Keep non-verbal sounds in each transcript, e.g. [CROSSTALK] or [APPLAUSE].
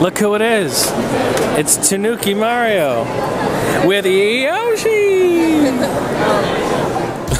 Look who it is. It's Tanooki Mario with Yoshi.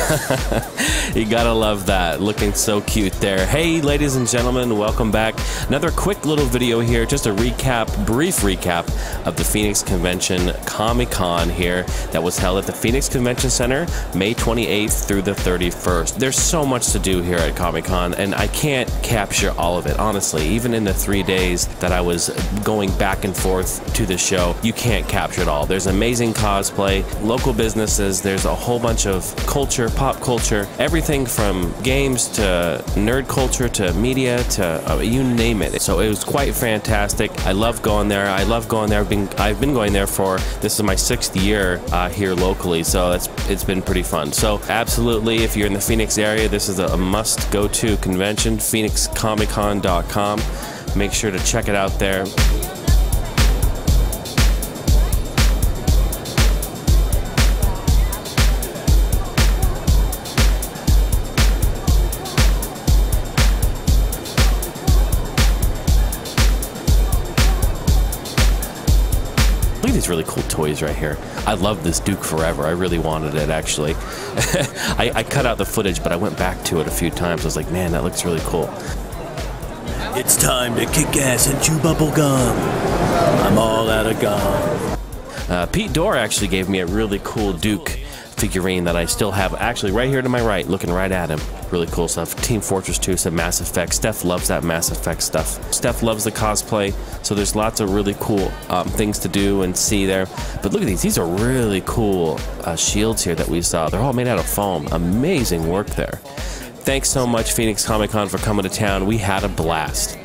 [LAUGHS] you gotta love that. Looking so cute there. Hey, ladies and gentlemen, welcome back. Another quick little video here, just a recap, brief recap of the Phoenix Convention Comic Con here that was held at the Phoenix Convention Center May 28th through the 31st. There's so much to do here at Comic Con, and I can't capture all of it, honestly. Even in the three days that I was going back and forth to the show, you can't capture it all. There's amazing cosplay, local businesses, there's a whole bunch of culture, pop culture, everything from games to nerd culture to media to uh, you name it. So it was quite fantastic. I love going there. I love going there. I've been I've been going there for this is my sixth year uh, here locally, so it's it's been pretty fun. So absolutely, if you're in the Phoenix area, this is a must go to convention. PhoenixComicCon.com. Make sure to check it out there. Look at these really cool toys right here. I love this Duke Forever. I really wanted it, actually. [LAUGHS] I, I, cut out the footage, but I went back to it a few times. I was like, man, that looks really cool. It's time to kick ass and chew bubble gum. I'm all out of gum. Uh, Pete Dorr actually gave me a really cool Duke figurine that I still have actually right here to my right, looking right at him. Really cool stuff. Team Fortress 2, some Mass Effect. Steph loves that Mass Effect stuff. Steph loves the cosplay, so there's lots of really cool um, things to do and see there. But look at these. These are really cool uh, shields here that we saw. They're all made out of foam. Amazing work there. Thanks so much, Phoenix Comic Con, for coming to town. We had a blast.